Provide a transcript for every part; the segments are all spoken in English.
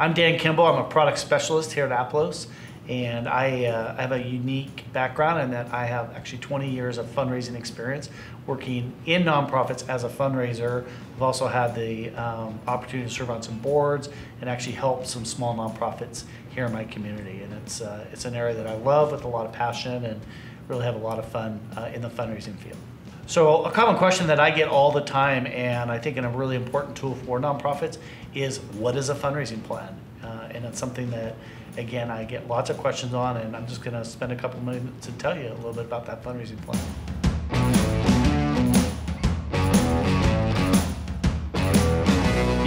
I'm Dan Kimball. I'm a product specialist here at Aplos, and I, uh, have a unique background in that I have actually 20 years of fundraising experience working in nonprofits as a fundraiser. I've also had the um, opportunity to serve on some boards and actually help some small nonprofits here in my community. And it's, uh, it's an area that I love with a lot of passion and really have a lot of fun uh, in the fundraising field. So a common question that I get all the time, and I think in a really important tool for nonprofits, is what is a fundraising plan? Uh, and it's something that, again, I get lots of questions on, and I'm just going to spend a couple minutes to tell you a little bit about that fundraising plan.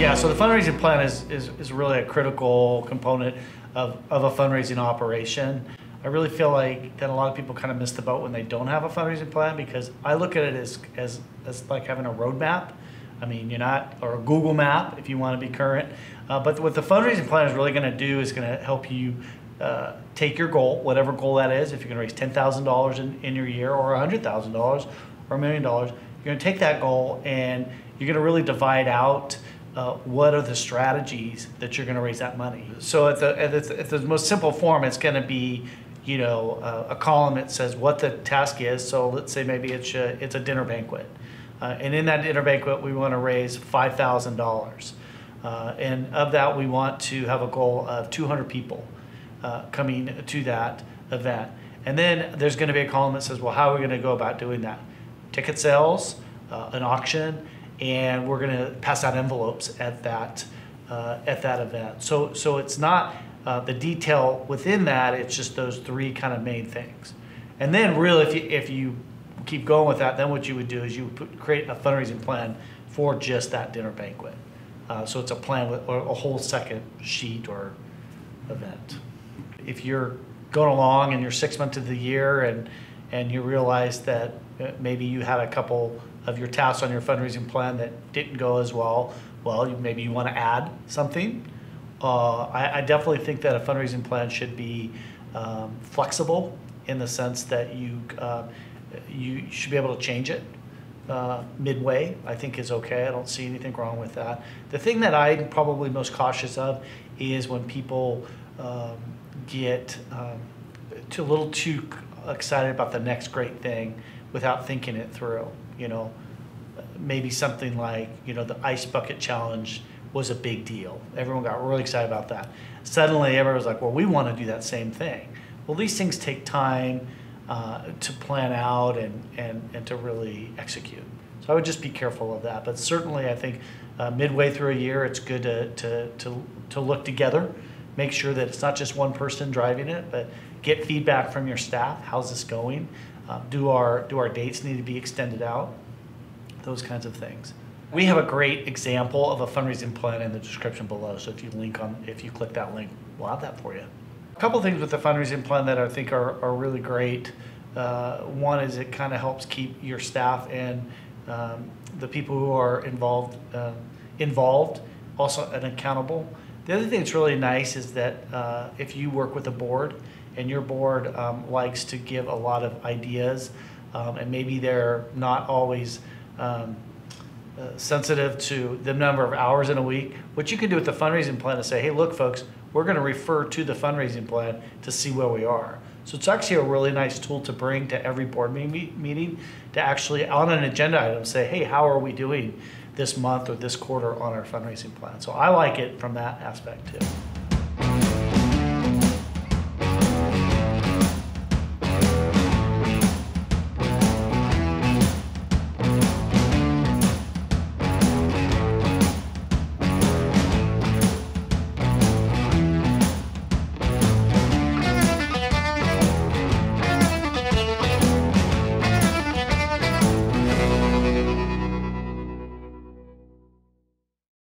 Yeah, so the fundraising plan is, is, is really a critical component of, of a fundraising operation. I really feel like that a lot of people kind of miss the boat when they don't have a fundraising plan because I look at it as, as, as like having a roadmap. I mean, you're not, or a Google map if you want to be current. Uh, but what the fundraising plan is really going to do is going to help you uh, take your goal, whatever goal that is. If you're going to raise $10,000 in, in your year or $100,000 or a million dollars, you're going to take that goal and you're going to really divide out uh, what are the strategies that you're going to raise that money. So at the, at the, at the most simple form, it's going to be you know, uh, a column that says what the task is. So let's say maybe it's a, it's a dinner banquet. Uh, and in that dinner banquet, we want to raise $5,000. Uh, and of that, we want to have a goal of 200 people uh, coming to that event. And then there's going to be a column that says, well, how are we going to go about doing that? Ticket sales, uh, an auction, and we're going to pass out envelopes at that uh, at that event. So so it's not uh, the detail within that, it's just those three kind of main things. And then really, if you, if you keep going with that, then what you would do is you would put, create a fundraising plan for just that dinner banquet. Uh, so it's a plan with or a whole second sheet or event. If you're going along and you're six months of the year and, and you realize that uh, maybe you had a couple of your tasks on your fundraising plan that didn't go as well, well, you, maybe you want to add something uh, I, I, definitely think that a fundraising plan should be um, flexible in the sense that you uh, you should be able to change it uh, midway. I think is okay. I don't see anything wrong with that. The thing that I'm probably most cautious of is when people um, get um, too, a little too excited about the next great thing without thinking it through. You know, maybe something like you know the ice bucket challenge was a big deal. Everyone got really excited about that. Suddenly, everyone was like, well, we want to do that same thing. Well, these things take time uh, to plan out and, and, and to really execute. So I would just be careful of that. But certainly, I think uh, midway through a year, it's good to, to, to, to look together, make sure that it's not just one person driving it, but get feedback from your staff. How's this going? Uh, do, our, do our dates need to be extended out? Those kinds of things. We have a great example of a fundraising plan in the description below. So if you link on, if you click that link, we'll have that for you. A couple things with the fundraising plan that I think are, are really great. Uh, one is it kind of helps keep your staff and um, the people who are involved uh, involved also and accountable. The other thing that's really nice is that uh, if you work with a board and your board um, likes to give a lot of ideas um, and maybe they're not always um, uh, sensitive to the number of hours in a week. What you can do with the fundraising plan is say, hey, look, folks, we're going to refer to the fundraising plan to see where we are. So it's actually a really nice tool to bring to every board meeting to actually, on an agenda item, say, hey, how are we doing this month or this quarter on our fundraising plan? So I like it from that aspect too.